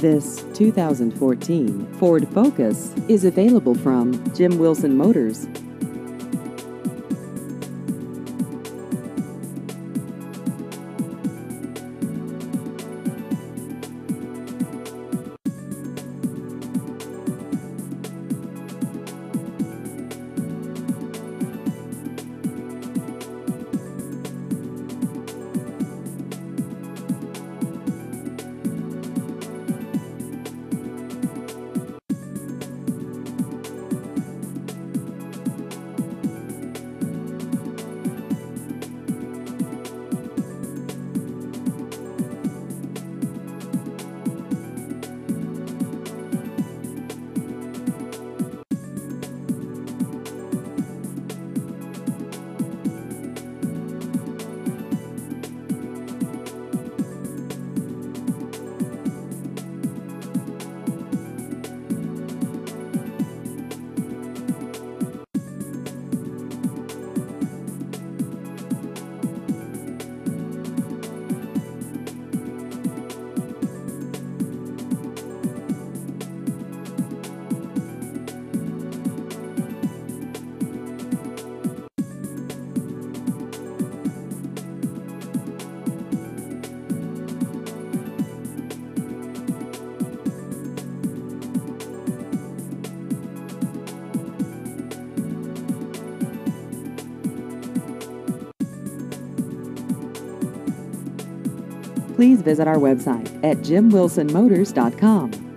This 2014 Ford Focus is available from Jim Wilson Motors. Please visit our website at jimwilsonmotors.com.